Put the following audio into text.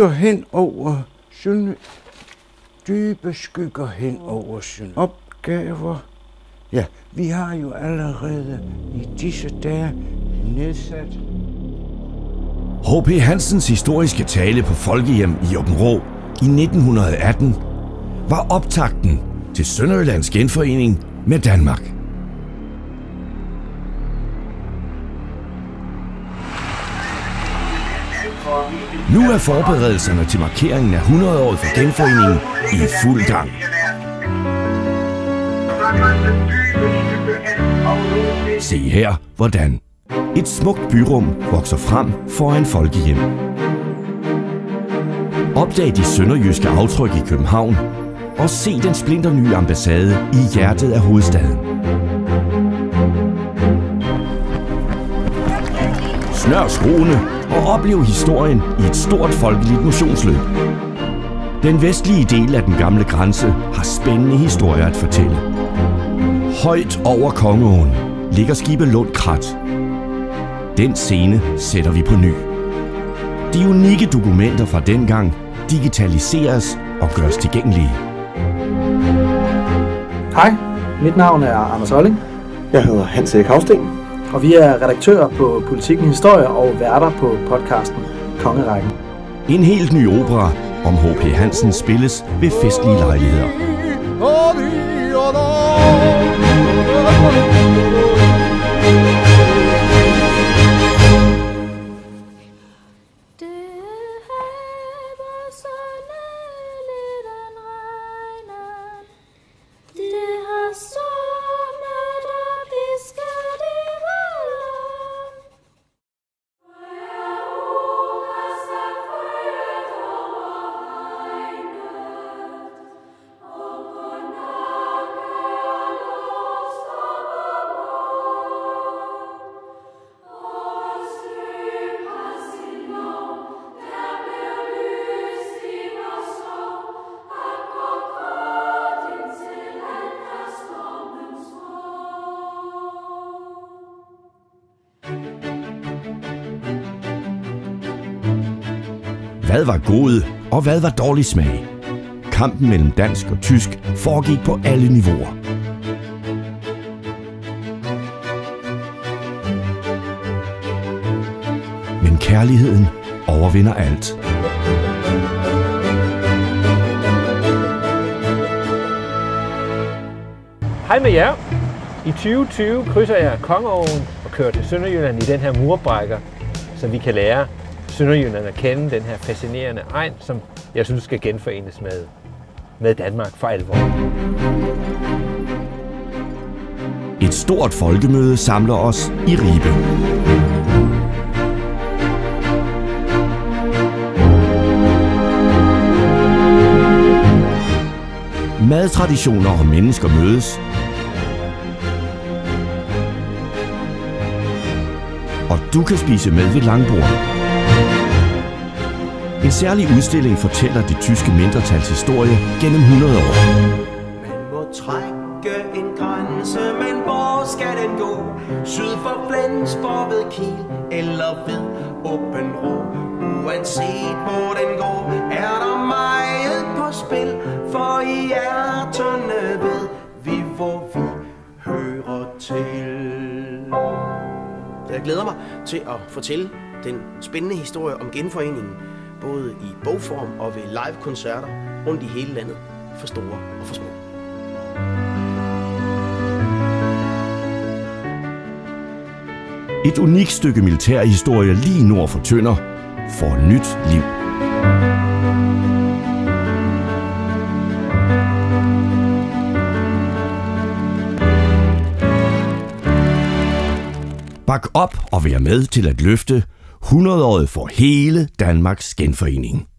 skygger hen over Sønne. Dybe skygger hen over Sønne. Opgaver. Ja, vi har jo allerede i disse dage nedsat H.P. Hansens historiske tale på Folkehjem i Åben Rå i 1918 var optakten til Sønderjyllands genforening med Danmark. Nu er forberedelserne til markeringen af 100-året for genforeningen i fuld gang. Se her, hvordan et smukt byrum vokser frem foran folkehjem. Opdag de sønderjyske aftryk i København og se den splinternye ambassade i hjertet af hovedstaden. Snør skruene, og oplev historien i et stort folkeligt motionsløb. Den vestlige del af den gamle grænse har spændende historier at fortælle. Højt over Kongeåen ligger skibet Lund Krat. Den scene sætter vi på ny. De unikke dokumenter fra dengang digitaliseres og gøres tilgængelige. Hej, mit navn er Anders Olling, Jeg hedder Hans Erik Havsten. Og vi er redaktører på Politikken Historie og værter på podcasten Kongerækken. En helt ny opera om H.P. Hansen spilles ved festlige lejligheder. Hvad var god og hvad var dårlig smag? Kampen mellem dansk og tysk foregik på alle niveauer. Men kærligheden overvinder alt. Hej med jer. I 2020 krydser jeg Kongeåen og kører til Sønderjylland i den her murbrækker, så vi kan lære Sønderjylland at kende den her fascinerende egen, som jeg synes skal genforenes med, med Danmark for alvor. Et stort folkemøde samler os i Ribe. Madtraditioner og mennesker mødes. Og du kan spise med ved langbordet. En særlig udstilling fortæller det tyske mindretals historie gennem 100 år. Man må trække en grænse, men hvor skal den gå? Syd for Flensborg ved Kiel eller ved Åben Rå. Uanset hvor den går, er der meget på spil, for i hjerterne ved vi, hvor vi hører til. Jeg glæder mig til at fortælle den spændende historie om genforeningen, både i bogform og ved live-koncerter rundt i hele landet, for store og for små. Et unikt stykke militærhistorie lige nord for Tønder får nyt liv. Bak op og vær med til at løfte 100-året for hele Danmarks genforening.